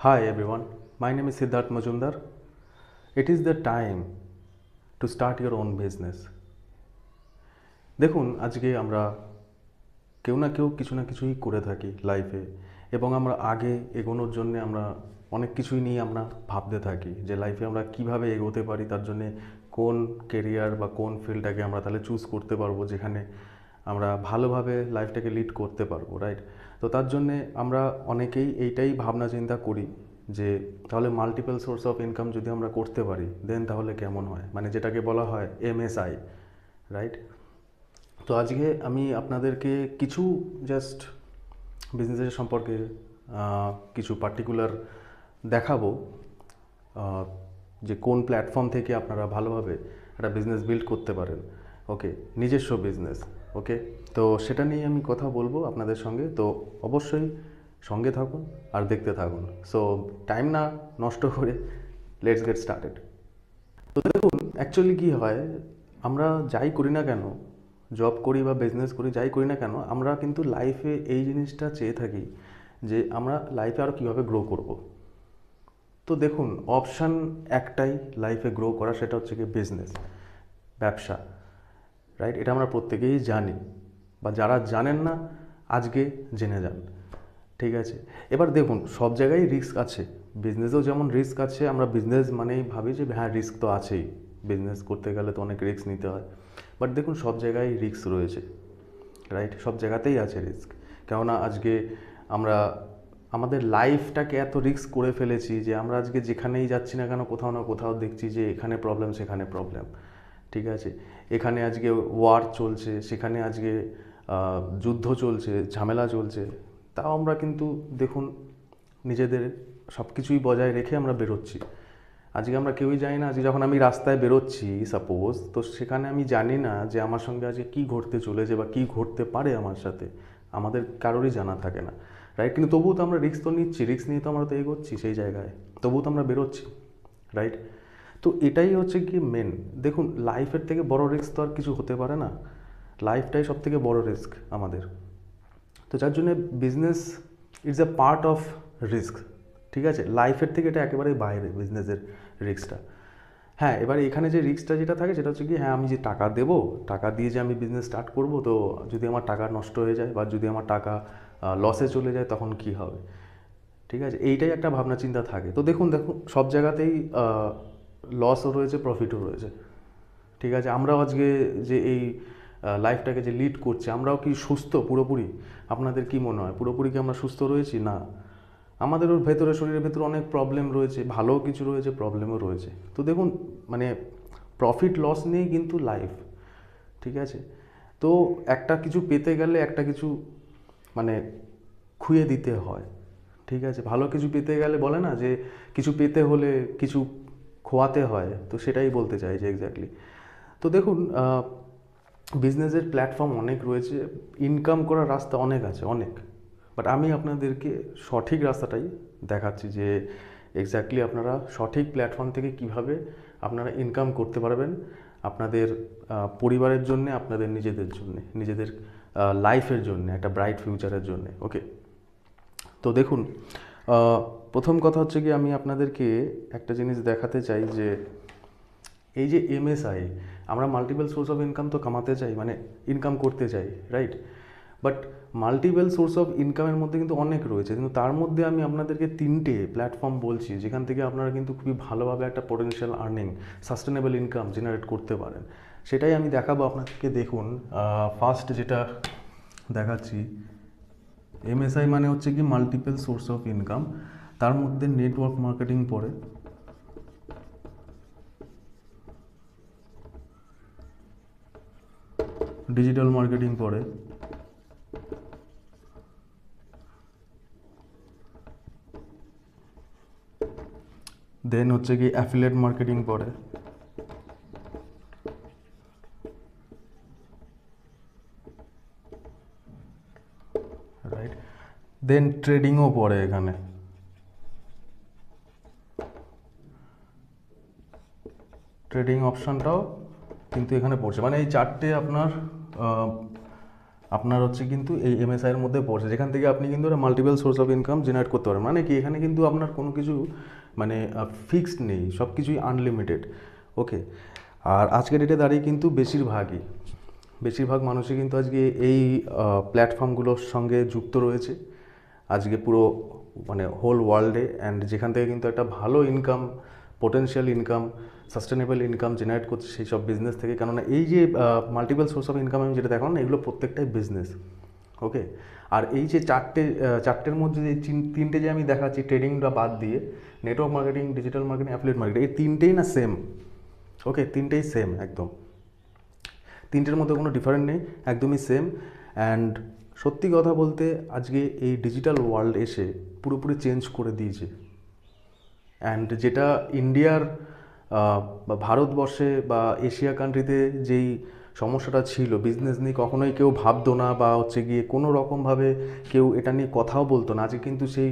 Hi everyone, my name is Siddharth Majumdar. It is the time to start your own business. দেখুন আজকে আমরা কেউ না কেউ কিছু না কিছুই করে থাকি লাইফে এবং আমরা আগে এগোনোর জন্য আমরা অনেক কিছুই নিয়ে আমরা ভাবতে থাকি যে লাইফে আমরা কীভাবে এগোতে পারি তার জন্য কোন কেরিয়ার বা কোন ফিল্ডটাকে আমরা তাহলে চুজ করতে পারব যেখানে আমরা ভালোভাবে লাইফটাকে লিড করতে পারব রাইট তো তার জন্যে আমরা অনেকেই এইটাই ভাবনা চিন্তা করি যে তাহলে মাল্টিপল সোর্স অফ ইনকাম যদি আমরা করতে পারি দেন তাহলে কেমন হয়? মানে যেটাকে বলা হয় এমএসআই রাইট তো আজকে আমি আপনাদেরকে কিছু জাস্ট বিজনেসের সম্পর্কে কিছু পার্টিকুলার দেখাবো যে কোন প্ল্যাটফর্ম থেকে আপনারা ভালোভাবে একটা বিজনেস বিল্ড করতে পারেন। ওকে নিজস্ব বিজনেস ওকে? তো সেটা নিয়ে আমি কথা বলব আপনাদের সঙ্গে। তো অবশ্যই সঙ্গে থাকুন আর দেখতে থাকুন। সো টাইম না নষ্ট করে লেটস গেট স্টার্টেড তো দেখুন অ্যাকচুয়ালি কী হয়, আমরা যাই করি না কেন জব করি বা বিজনেস করি, যাই করি না কেন, আমরা কিন্তু লাইফে এই জিনিসটা চেয়ে থাকি যে আমরা লাইফে আরও কীভাবে গ্রো করব। তো দেখুন অপশান একটাই লাইফে গ্রো করা, সেটা হচ্ছে কি বিজনেস ব্যবসা। রাইট এটা আমরা প্রত্যেকেই জানি। বা যারা জানেন না, আজকে জেনে যান। ঠিক আছে? এবার দেখুন, সব জায়গায় রিস্ক আছে। বিজনেসেও যেমন রিস্ক আছে, আমরা বিজনেস মানেই ভাবি যে হ্যাঁ রিস্ক তো আছেই। বিজনেস করতে গেলে তো অনেক রিস্ক নিতে হয়। বাট দেখুন, সব জায়গায় রিস্ক রয়েছে। রাইট সব জায়গাতেই আছে রিস্ক কেননা আজকে আমরা, আমাদের লাইফটাকে এত রিস্ক করে ফেলেছি যে, আমরা আজকে যেখানেই যাচ্ছি না কেন, কোথাও না কোথাও দেখছি যে, এখানে প্রবলেম সেখানে প্রবলেম ঠিক আছে? এখানে আজকে ওয়ার চলছে, সেখানে আজকে যুদ্ধ চলছে, ঝামেলা চলছে, তাও আমরা কিন্তু দেখুন নিজেদের সব কিছুই বজায় রেখে আমরা বেরোচ্ছি। আজকে আমরা কেউই জানি না, আজকে যখন আমি রাস্তায় বেরোচ্ছি সাপোজ তো সেখানে আমি জানি না যে আমার সঙ্গে আজকে কী ঘটতে চলেছে বা কী ঘটতে পারে আমার সাথে। আমাদের কারোরই জানা থাকে না রাইট কিন্তু তবুও তো আমরা রিস্ক তো নিচ্ছি রিস্ক নিয়ে তো আমরা তো এগোচ্ছি সেই জায়গায়। তবুও তো আমরা বেরোচ্ছি রাইট তো এটাই হচ্ছে কি মেন দেখুন লাইফের থেকে বড় রিস্ক তো আর কিছু হতে পারে না। লাইফটাই সব থেকে বড় রিস্ক আমাদের। তো যার জন্য business it's a part of risk ঠিক আছে? লাইফের থেকে এটা একেবারেই বাইরে বিজনেসের রিস্কটা হ্যাঁ এবার এখানে যে রিস্কটা যেটা থাকে, সেটা হচ্ছে কি হ্যাঁ আমি যে টাকা দেবো, টাকা দিয়ে যে আমি বিজনেস স্টার্ট করব, তো যদি আমার টাকা নষ্ট হয়ে যায় বা যদি আমার টাকা লসে চলে যায়, তখন কি হবে? ঠিক আছে? এইটাই একটা ভাবনা চিন্তা থাকে। তো দেখুন দেখুন, সব জায়গাতেই লসও রয়েছে প্রফিটও রয়েছে। ঠিক আছে, আমরাও আজকে যে এই লাইফটাকে যে লিড করছি, আমরাও কি সুস্থ পুরোপুরি? আপনাদের কি মনে হয়? পুরোপুরি কি আমরা সুস্থ রয়েছি? না। আমাদের ওর ভেতরে, শরীরের ভেতরে অনেক প্রবলেম রয়েছে ভালোও কিছু রয়েছে প্রবলেমও রয়েছে। তো দেখুন মানে প্রফিট লস নেই কিন্তু লাইফ ঠিক আছে? তো একটা কিছু পেতে গেলে একটা কিছু মানে খুঁয়ে দিতে হয়, ঠিক আছে? ভালো কিছু পেতে গেলে বলে না যে, কিছু পেতে হলে কিছু খোয়াতে হয়, তো সেটাই বলতে চাই যে এক্স্যাক্টলি তো দেখুন বিজনেসের প্ল্যাটফর্ম অনেক রয়েছে ইনকাম করার রাস্তা অনেক আছে, অনেক। বাট আমি আপনাদেরকে সঠিক রাস্তাটাই দেখাচ্ছি যে এক্স্যাক্টলি আপনারা সঠিক প্ল্যাটফর্ম থেকে কীভাবে আপনারা ইনকাম করতে পারবেন আপনাদের পরিবারের জন্য, আপনাদের নিজেদের জন্য, নিজেদের লাইফের জন্য, একটা ব্রাইট ফিউচারের জন্য ওকে তো দেখুন প্রথম কথা হচ্ছে কি, আমি আপনাদেরকে একটা জিনিস দেখাতে চাই যে, এই যে এমএসআই আমরা মাল্টিপল সোর্স অফ ইনকাম তো কামাতে চাই মানে ইনকাম করতে চাই right but multiple source of ইনকামের মধ্যে কিন্তু অনেক রয়েছে, কিন্তু তার মধ্যে আমি আপনাদেরকে তিনটে প্ল্যাটফর্ম বলছি, যেখান থেকে আপনারা কিন্তু খুবই ভালোভাবে একটা potential earning sustainable income generate করতে পারেন। সেটাই আমি দেখাবো আপনাদেরকে, দেখুন। ফার্স্ট যেটা দেখাচ্ছি এমএসআই মানে হচ্ছে কি মাল্টিপল সোর্স অফ ইনকাম তার মধ্যে নেটওয়ার্ক মার্কেটিং পড়ে। ডিজিটাল মার্কেটিং পড়ে। দেন হচ্ছে কি অ্যাফিলেট মার্কেটিং পড়ে রাইট দেন ট্রেডিংও পড়ে এখানে। ট্রেডিং অপশানটাও কিন্তু এখানে পড়ছে। মানে এই চারটে আপনার আপনার হচ্ছে কিন্তু এই এমএসআই এর মধ্যে পড়ছে। যেখান থেকে আপনি কিন্তু একটা multiple source of income generate করতে পারেন মানে কি, এখানে কিন্তু আপনার কোনো কিছু মানে ফিক্সড নেই। সব কিছুই আনলিমিটেড ওকে আর আজকের ডেটে দাঁড়িয়ে কিন্তু বেশিরভাগই, বেশিরভাগ মানুষই কিন্তু আজকে এই প্ল্যাটফর্মগুলোর সঙ্গে যুক্ত রয়েছে। আজকে পুরো মানে হোল ওয়ার্ল্ডে অ্যান্ড যেখান থেকে কিন্তু একটা ভালো income potential income sustainable income generate করছে সেই সব বিজনেস থেকে। কেননা এই যে মাল্টিপল সোর্স অফ ইনকাম আমি যেটা দেখালাম না, এগুলো প্রত্যেকটাই বিজনেস ওকে আর এই যে চারটে চারটের মধ্যে যে তিন- তিনটে যে আমি দেখাচ্ছি ট্রেডিংটা বাদ দিয়ে network marketing digital marketing affiliate marketing এই তিনটেই না সেম ওকে তিনটেই সেম একদম। তিনটের মধ্যে কোনো ডিফারেন্ট নেই, একদমই সেম অ্যান্ড সত্যি কথা বলতে আজকে এই ডিজিটাল ওয়ার্ল্ড এসে পুরোপুরি চেঞ্জ করে দিয়েছে। অ্যান্ড যেটা ইন্ডিয়ার বা ভারতবর্ষে বা এশিয়া কান্ট্রিতে যেই সমস্যাটা ছিল বিজনেস নিয়ে কখনোই কেউ ভাবতো না বা হচ্ছে গিয়ে কোনো রকমভাবে কেউ এটা নিয়ে কথাও বলতো না। আজকে কিন্তু সেই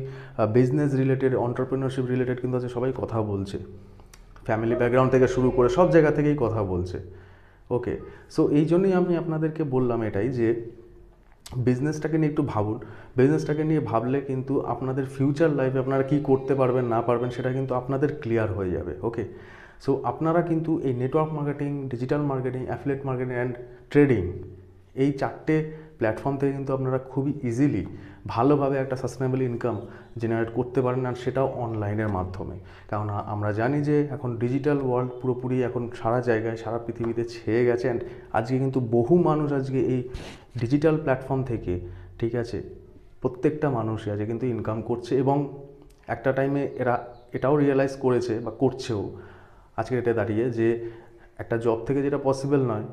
বিজনেস রিলেটেড অন্টারপ্রিনারশিপ রিলেটেড কিন্তু আজকে সবাই কথা বলছে। ফ্যামিলি ব্যাকগ্রাউন্ড থেকে শুরু করে সব জায়গা থেকেই কথা বলছে। ওকে সো এই জন্যই আমি আপনাদেরকে বললাম এটাই যে বিজনেসটাকে নিয়ে একটু ভাবুন। বিজনেসটাকে নিয়ে ভাবলে কিন্তু আপনাদের ফিউচার লাইফে আপনারা কী করতে পারবেন, না পারবেন সেটা কিন্তু আপনাদের ক্লিয়ার হয়ে যাবে ওকে সো আপনারা কিন্তু এই network marketing digital marketing affiliate marketing and trading এই চারটে প্ল্যাটফর্ম থেকে কিন্তু আপনারা খুবই ইজিলি ভালোভাবে একটা সাস্টেনেবল ইনকাম জেনারেট করতে পারেন আর সেটাও অনলাইনের মাধ্যমে। কারণ আমরা জানি যে এখন ডিজিটাল ওয়ার্ল্ড পুরোপুরি এখন সারা জায়গায়, সারা পৃথিবীতে ছেয়ে গেছে অ্যান্ড আজকে কিন্তু বহু মানুষ আজকে এই ডিজিটাল প্ল্যাটফর্ম থেকে, ঠিক আছে, প্রত্যেকটা মানুষই আজকে কিন্তু ইনকাম করছে এবং একটা টাইমে এরা এটাও রিয়েলাইজ করেছে বা করছেও। আজকে এটা দাঁড়িয়ে যে একটা জব থেকে যেটা পসিবল নয়,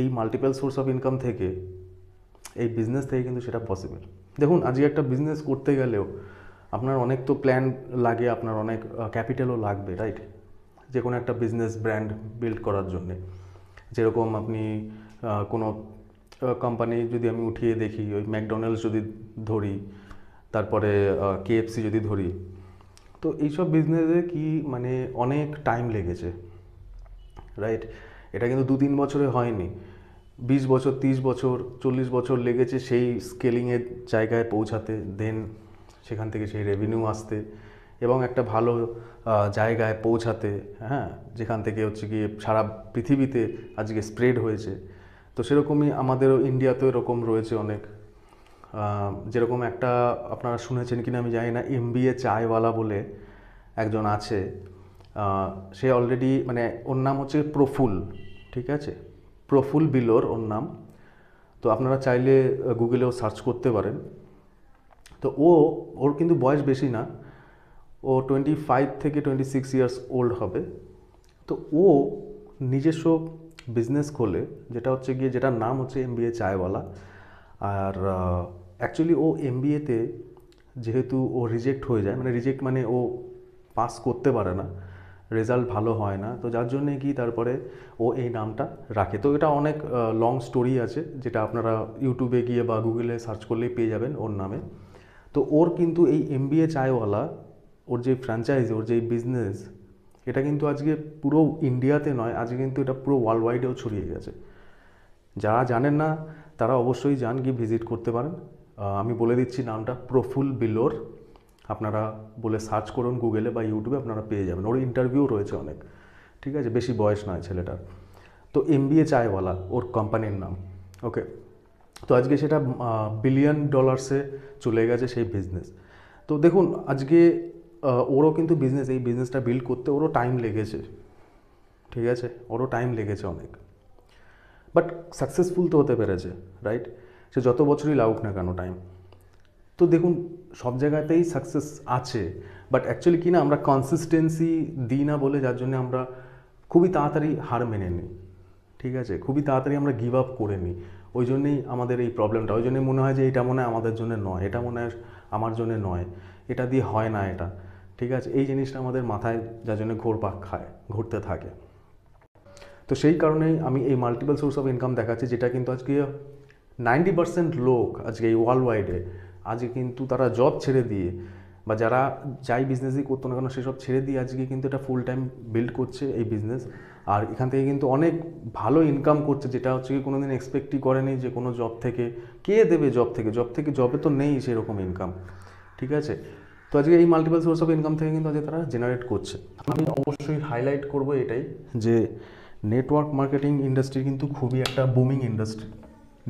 এই মাল্টিপল সোর্স অফ ইনকাম থেকে, এই বিজনেস থেকে কিন্তু সেটা পসিবল দেখুন, আজকে একটা বিজনেস করতে গেলেও আপনার অনেক তো প্ল্যান লাগে, আপনার অনেক ক্যাপিটালও লাগবে রাইট যে কোনো একটা বিজনেস ব্র্যান্ড বিল্ড করার জন্যে। যেরকম আপনি কোনো কোম্পানি যদি আমি উঠিয়ে দেখি, ওই ম্যাকডোনাল্ডস যদি ধরি, তারপরে কেএফসি যদি ধরি, তো এইসব বিজনেসে কি মানে অনেক টাইম লেগেছে রাইট এটা কিন্তু দু তিন বছরে হয়নি। বিশ বছর, তিরিশ বছর, চল্লিশ বছর লেগেছে সেই স্কেলিংয়ের জায়গায় পৌঁছাতে দেন সেখান থেকে সেই রেভিনিউ আসতে এবং একটা ভালো জায়গায় পৌঁছাতে হ্যাঁ? যেখান থেকে হচ্ছে গিয়ে সারা পৃথিবীতে আজকে স্প্রেড হয়েছে। তো সেরকমই আমাদেরও ইন্ডিয়াতেও এরকম রয়েছে অনেক। যেরকম একটা আপনারা শুনেছেন কিনা আমি জানি না এমবিএ চায়ওয়ালা বলে একজন আছে। সে অলরেডি মানে ওর নাম হচ্ছে প্রফুল, ঠিক আছে? প্রফুল বিলোর ওর নাম। তো আপনারা চাইলে গুগলেও সার্চ করতে পারেন। তো ও, ওর কিন্তু বয়স বেশি না। ও টোয়েন্টি ফাইভ থেকে টোয়েন্টি সিক্স ইয়ার্স ওল্ড হবে। তো ও নিজস্ব বিজনেস খোলে, যেটা হচ্ছে গিয়ে যেটার নাম হচ্ছে এমবিএ চায়ওয়ালা। আর অ্যাকচুয়ালি ও এমবিএতে যেহেতু ও রিজেক্ট হয়ে যায় মানে রিজেক্ট মানে ও পাস করতে পারে না রেজাল্ট ভালো হয় না, তো যার জন্যে কি তারপরে ও এই নামটা রাখে। তো এটা অনেক লং স্টোরি আছে, যেটা আপনারা ইউটিউবে গিয়ে বা গুগলে সার্চ করলেই পেয়ে যাবেন ওর নামে। তো ওর কিন্তু এই এমবিএ চায়ওয়ালা, ওর যে ফ্র্যাঞ্চাইজি ওর যে বিজনেস এটা কিন্তু আজকে পুরো ইন্ডিয়াতে নয়, আজকে কিন্তু এটা পুরো ওয়ার্ল্ড ওয়াইডেও ছড়িয়ে গেছে। যারা জানেন না, তারা অবশ্যই যান, গিয়ে ভিজিট করতে পারেন। আমি বলে দিচ্ছি নামটা প্রফুল বিলোর আপনারা বলে সার্চ করুন গুগলে বা ইউটিউবে আপনারা পেয়ে যাবেন। ওর ইন্টারভিউ রয়েছে অনেক। ঠিক আছে? বেশি বয়স নয় ছেলেটার। তো এমবিএ চায়ওয়ালা, ওর কোম্পানির নাম। ওকে তো আজকে সেটা বিলিয়ন ডলার্সে চলে গেছে সেই বিজনেস তো দেখুন, আজকে ওরও কিন্তু বিজনেস এই বিজনেসটা বিল্ড করতে ওরও টাইম লেগেছে। ঠিক আছে? ওরও টাইম লেগেছে অনেক। বাট সাকসেসফুল তো হতে পেরেছে রাইট সে যত বছরই লাগুক না কেন টাইম তো দেখুন, সব জায়গাতেই সাকসেস আছে। বাট অ্যাকচুয়ালি কি না, আমরা কনসিস্টেন্সি দিই না বলে যার জন্য আমরা খুবই তাড়াতাড়ি হার মেনে নিই। ঠিক আছে? খুবই তাড়াতাড়ি আমরা গিভ আপ করে নিই। ওই জন্যই আমাদের এই প্রবলেমটা ওই জন্যই মনে হয় যে এটা মনে হয় আমাদের জন্য নয়, এটা মনে হয় আমার জন্য নয়, এটা দিয়ে হয় না এটা, ঠিক আছে? এই জিনিসটা আমাদের মাথায় যার জন্য ঘোর ঘোরপাক খায়, ঘুরতে থাকে। তো সেই কারণেই আমি এই মাল্টিপল সোর্স অফ ইনকাম দেখাচ্ছি, যেটা কিন্তু আজকে নাইনটি পার্সেন্ট লোক আজকে এই ওয়ার্ল্ড ওয়াইডে আজকে কিন্তু তারা জব ছেড়ে দিয়ে, বা যারা যাই বিজনেসই করতো না কেন, সেসব ছেড়ে দিয়ে আজকে কিন্তু এটা ফুল টাইম বিল্ড করছে এই বিজনেস আর এখান থেকে কিন্তু অনেক ভালো ইনকাম করছে, যেটা হচ্ছে কি কোনোদিন এক্সপেক্টই করেনি যে কোনো জব থেকে। কে দেবে জব থেকে? জব থেকে জবে তো নেই সেরকম ইনকাম ঠিক আছে? তো আজকে এই মাল্টিপল সোর্স অফ ইনকাম থেকে কিন্তু আজকে তারা জেনারেট করছে। আমি অবশ্যই হাইলাইট করব এটাই যে নেটওয়ার্ক মার্কেটিং ইন্ডাস্ট্রি কিন্তু খুবই একটা booming industry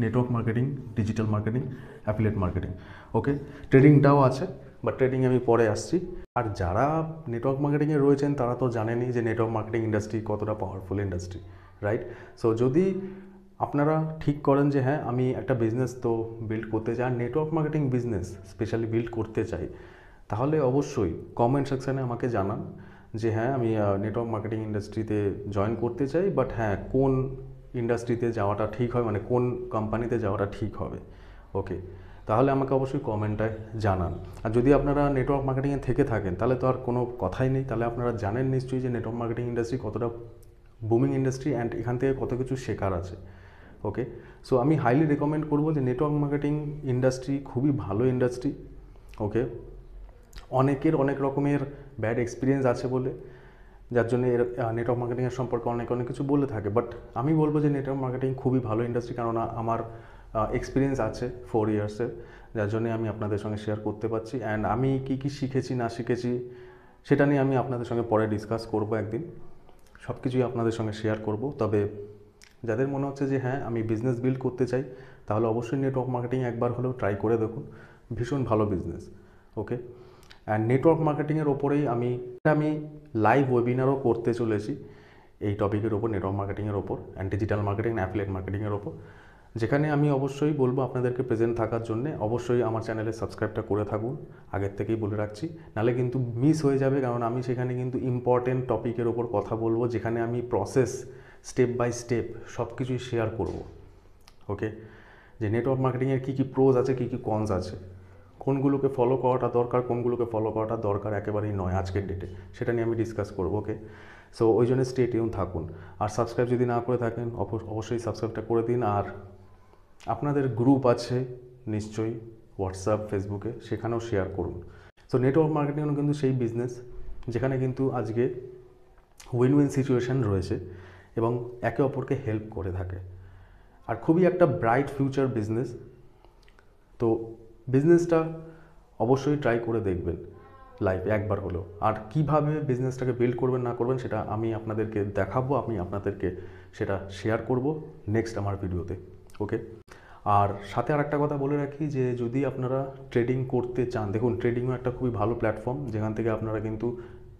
network marketing digital marketing affiliate marketing okay ট্রেডিংটাও আছে বাট ট্রেডিং আমি পরে আসছি। আর যারা নেটওয়ার্ক মার্কেটিংয়ে রয়েছেন, তারা তো জানেনই যে নেটওয়ার্ক মার্কেটিং ইন্ডাস্ট্রি কতটা পাওয়ারফুল ইন্ডাস্ট্রি রাইট সো যদি আপনারা ঠিক করেন যে হ্যাঁ আমি একটা বিজনেস তো বিল্ড করতে চাই, আর network marketing business specially build করতে চাই, তাহলে অবশ্যই কমেন্ট সেকশানে আমাকে জানান যে হ্যাঁ আমি নেটওয়ার্ক মার্কেটিং ইন্ডাস্ট্রিতে জয়েন করতে চাই বাট হ্যাঁ কোন ইন্ডাস্ট্রিতে যাওয়াটা ঠিক হয় মানে কোন কোম্পানিতে যাওয়াটা ঠিক হবে? ওকে তাহলে আমাকে অবশ্যই কমেন্টে জানান। আর যদি আপনারা নেটওয়ার্ক মার্কেটিংয়ে থেকে থাকেন, তাহলে তো আর কোনো কথাই নেই। তাহলে আপনারা জানেন নিশ্চয়ই যে নেটওয়ার্ক মার্কেটিং ইন্ডাস্ট্রি কতটা বুমিং ইন্ডাস্ট্রি অ্যান্ড এখান থেকে কত কিছু শেখার আছে। ওকে সো আমি হাইলি রেকমেন্ড করব যে নেটওয়ার্ক মার্কেটিং ইন্ডাস্ট্রি খুবই ভালো ইন্ডাস্ট্রি ওকে অনেকের অনেক রকমের ব্যাড এক্সপিরিয়েন্স আছে বলে, যার জন্য এর নেটওয়ার্ক মার্কেটিংয়ের সম্পর্কে অনেক অনেক কিছু বলে থাকে। বাট আমি বলব যে নেটওয়ার্ক মার্কেটিং খুবই ভালো ইন্ডাস্ট্রি কেননা আমার এক্সপিরিয়েন্স আছে ফোর ইয়ার্সের যার জন্যে আমি আপনাদের সঙ্গে শেয়ার করতে পারছি। অ্যান্ড আমি কী কী শিখেছি, না শিখেছি, সেটা নিয়ে আমি আপনাদের সঙ্গে পরে ডিসকাস করব একদিন। সব কিছুই আপনাদের সঙ্গে শেয়ার করব। তবে যাদের মনে হচ্ছে যে হ্যাঁ আমি বিজনেস বিল্ড করতে চাই, তাহলে অবশ্যই নেটওয়ার্ক মার্কেটিং একবার হলেও ট্রাই করে দেখুন। ভীষণ ভালো বিজনেস ওকে অ্যান্ড নেটওয়ার্ক মার্কেটিংয়ের ওপরেই আমি আমি লাইভ ওয়েবিনারও করতে চলেছি। এই টপিকের ওপর নেটওয়ার্ক মার্কেটিংয়ের ওপর অ্যান্ড ডিজিটাল মার্কেটিং অ্যাফিলেট মার্কেটিংয়ের ওপর। যেখানে আমি অবশ্যই বলব আপনাদেরকে প্রেজেন্ট থাকার জন্যে, অবশ্যই আমার চ্যানেলে সাবস্ক্রাইবটা করে থাকুন। আগের থেকেই বলে রাখছি। নাহলে কিন্তু মিস হয়ে যাবে, কারণ আমি সেখানে কিন্তু ইম্পর্টেন্ট টপিকের ওপর কথা বলব, যেখানে আমি প্রসেস স্টেপ বাই স্টেপ সব কিছুই শেয়ার করব। ওকে যে নেটওয়ার্ক মার্কেটিংয়ের কী কী প্রোজ আছে, কী কী কনস আছে? কোনগুলোকে ফলো করাটা দরকার, কোনগুলোকে ফলো করাটা দরকার একেবারেই নয় আজকের ডেটে সেটা নিয়ে আমি ডিসকাস করব ওকে সো ওই জন্য স্টে টিউন থাকুন। আর সাবস্ক্রাইব যদি না করে থাকেন অবশ্যই সাবস্ক্রাইবটা করে দিন। আর আপনাদের গ্রুপ আছে, নিশ্চয়ই হোয়াটসঅ্যাপ ফেসবুকে সেখানেও শেয়ার করুন। সো নেটওয়ার্ক মার্কেটিংও কিন্তু সেই বিজনেস যেখানে কিন্তু আজকে উইন উইন সিচুয়েশান রয়েছে এবং একে অপরকে হেল্প করে থাকে। আর খুবই একটা ব্রাইট ফিউচার বিজনেস তো বিজনেসটা অবশ্যই ট্রাই করে দেখবেন লাইফে একবার হলেও। আর কীভাবে বিজনেসটাকে বিল্ড করবেন, না করবেন, সেটা আমি আপনাদেরকে দেখাবো, আমি আপনাদেরকে সেটা শেয়ার করব নেক্সট আমার ভিডিওতে ওকে আর সাথে আর একটা কথা বলে রাখি যে যদি আপনারা ট্রেডিং করতে চান, দেখুন ট্রেডিংও একটা খুবই ভালো প্ল্যাটফর্ম যেখান থেকে আপনারা কিন্তু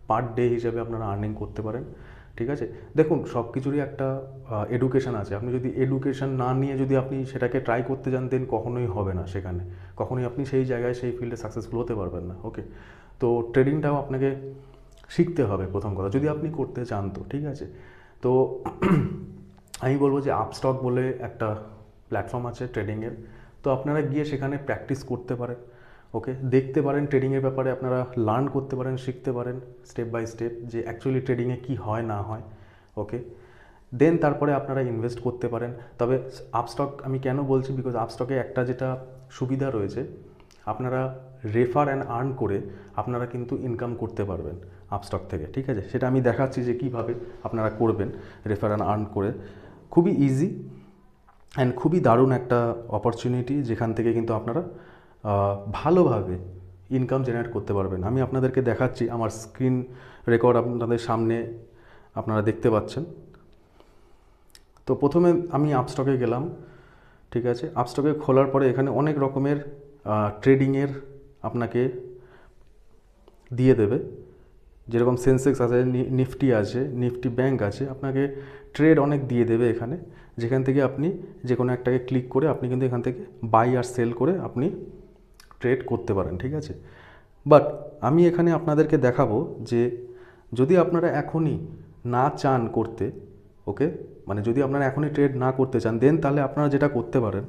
পার ডে হিসাবে আপনারা আর্নিং করতে পারেন, ঠিক আছে? দেখুন সব কিছুরই একটা এডুকেশান আছে। আপনি যদি এডুকেশান না নিয়ে যদি আপনি সেটাকে ট্রাই করতে যান দেন কখনোই হবে না সেখানে। কখনোই আপনি সেই জায়গায়, সেই ফিল্ডে সাকসেসফুল হতে পারবেন না ওকে তো ট্রেডিংটাও আপনাকে শিখতে হবে প্রথম কথা, যদি আপনি করতে চান তো, ঠিক আছে? তো আমি বলব যে আপস্টক বলে একটা প্ল্যাটফর্ম আছে ট্রেডিংয়ের তো আপনারা গিয়ে সেখানে প্র্যাকটিস করতে পারেন ওকে দেখতে পারেন ট্রেডিংয়ের ব্যাপারে, আপনারা লার্ন করতে পারেন, শিখতে পারেন স্টেপ বাই স্টেপ যে অ্যাকচুয়ালি ট্রেডিংয়ে কী হয়, না হয় ওকে দেন তারপরে আপনারা ইনভেস্ট করতে পারেন। তবে আপস্টক আমি কেন বলছি? বিকজ আপস্টকে একটা যেটা সুবিধা রয়েছে, আপনারা রেফার অ্যান্ড আর্ন করে আপনারা কিন্তু ইনকাম করতে পারবেন আপস্টক থেকে, ঠিক আছে? সেটা আমি দেখাচ্ছি যে কীভাবে আপনারা করবেন রেফার অ্যান্ড আর্ন করে। খুবই ইজি অ্যান্ড খুবই দারুণ একটা অপরচুনিটি যেখান থেকে কিন্তু আপনারা ভালোভাবে ইনকাম জেনারেট করতে পারবেন। আমি আপনাদেরকে দেখাচ্ছি, আমার স্ক্রিন রেকর্ড আপনাদের সামনে আপনারা দেখতে পাচ্ছেন। তো প্রথমে আমি আপস্টকে গেলাম, ঠিক আছে? আপস্টকে খোলার পরে এখানে অনেক রকমের ট্রেডিংয়ের আপনাকে দিয়ে দেবে। যেরকম সেন্সেক্স আছে নিফটি আছে নিফটি ব্যাংক আছে, আপনাকে ট্রেড অনেক দিয়ে দেবে এখানে। যেখান থেকে আপনি যে কোনো একটাকে ক্লিক করে আপনি কিন্তু এখান থেকে বাই আর সেল করে আপনি ট্রেড করতে পারেন, ঠিক আছে? বাট আমি এখানে আপনাদেরকে দেখাবো যে যদি আপনারা এখনই না চান করতে ওকে মানে যদি আপনারা এখনই ট্রেড না করতে চান দেন তাহলে আপনারা যেটা করতে পারেন,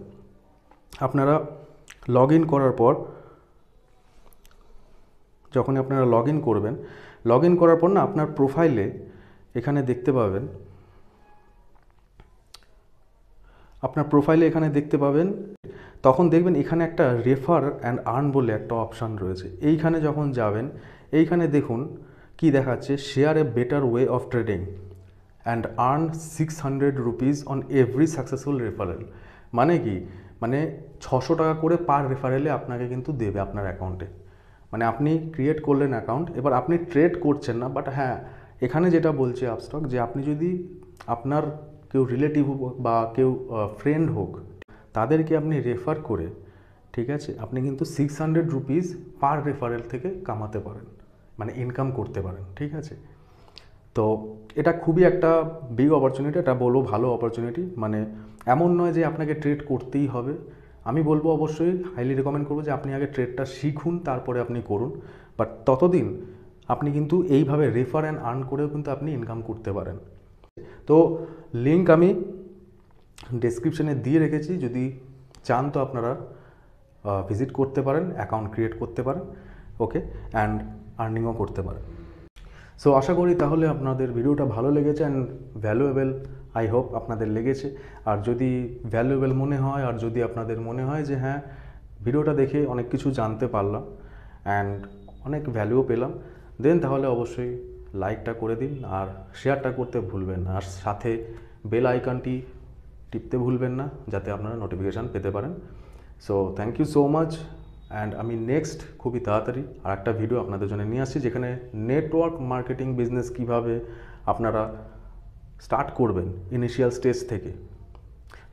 আপনারা লগ ইন করার পর যখন আপনারা লগ ইন করবেন লগ ইন করার পর না আপনার প্রোফাইলে এখানে দেখতে পাবেন, আপনার প্রোফাইলে এখানে দেখতে পাবেন, তখন দেখবেন এখানে একটা রেফার অ্যান্ড আর্ন বলে একটা অপশান রয়েছে। এইখানে যখন যাবেন, এইখানে দেখুন কি দেখাচ্ছে share a better way of trading and earn six hundred rupees on every successful referral মানে কি? মানে ছশো টাকা করে পার রেফারেলে আপনাকে কিন্তু দেবে আপনার অ্যাকাউন্টে মানে আপনি ক্রিয়েট করলেন অ্যাকাউন্ট এবার আপনি ট্রেড করছেন না বাট হ্যাঁ এখানে যেটা বলছে আপস্টক যে আপনি যদি আপনার কেউ রিলেটিভ বা কেউ ফ্রেন্ড হোক, তাদেরকে আপনি রেফার করে, ঠিক আছে, আপনি কিন্তু six hundred rupees per referral থেকে কামাতে পারেন মানে ইনকাম করতে পারেন, ঠিক আছে? তো এটা খুবই একটা বিগ অপরচুনিটি এটা বলব ভালো অপরচুনিটি মানে এমন নয় যে আপনাকে ট্রেড করতেই হবে আমি বলব অবশ্যই হাইলি রেকমেন্ড করব যে আপনি আগে ট্রেডটা শিখুন, তারপরে আপনি করুন। বাট ততদিন আপনি কিন্তু এইভাবে রেফার অ্যান্ড আর্ন করেও কিন্তু আপনি ইনকাম করতে পারেন। তো লিঙ্ক আমি ডেসক্রিপশনে দিয়ে রেখেছি, যদি চান তো আপনারা ভিজিট করতে পারেন অ্যাকাউন্ট ক্রিয়েট করতে পারেন ওকে অ্যান্ড আর্নিংও করতে পারেন। সো আশা করি তাহলে আপনাদের ভিডিওটা ভালো লেগেছে অ্যান্ড ভ্যালুয়েবল আই হোপ আপনাদের লেগেছে। আর যদি ভ্যালুয়েবল মনে হয়, আর যদি আপনাদের মনে হয় যে হ্যাঁ ভিডিওটা দেখে অনেক কিছু জানতে পারলাম অ্যান্ড অনেক ভ্যালুও পেলাম দেন তাহলে অবশ্যই লাইকটা করে দিন আর শেয়ারটা করতে ভুলবেন আর সাথে বেল আইকনটি টিপতে ভুলবেন না, যাতে আপনারা নোটিফিকেশান পেতে পারেন। So thank you so much and আমি নেক্সট খুবই তাড়াতাড়ি আর একটা ভিডিও আপনাদের জন্য নিয়ে আসছি, যেখানে নেটওয়ার্ক মার্কেটিং বিজনেস কীভাবে আপনারা স্টার্ট করবেন ইনিশিয়াল স্টেজ থেকে।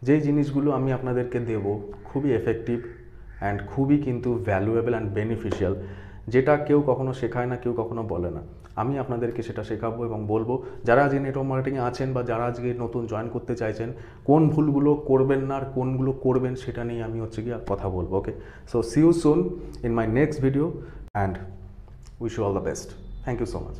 যেই জিনিসগুলো আমি আপনাদেরকে দেব খুবই এফেক্টিভ অ্যান্ড খুবই কিন্তু ভ্যালুয়েবল অ্যান্ড বেনিফিশিয়াল যেটা কেউ কখনো শেখায় না, কেউ কখনো বলে না। আমি আপনাদেরকে সেটা শেখাবো এবং বলব, যারা আজকে নেটওয়ার্ক মার্কেটিংয়ে আছেন বা যারা আজকে নতুন জয়েন করতে চাইছেন, কোন ভুলগুলো করবেন না আর কোনগুলো করবেন সেটা নিয়ে আমি হচ্ছে গিয়ে কথা বলব okay so see you soon in my next video and wish you all the best thank you so much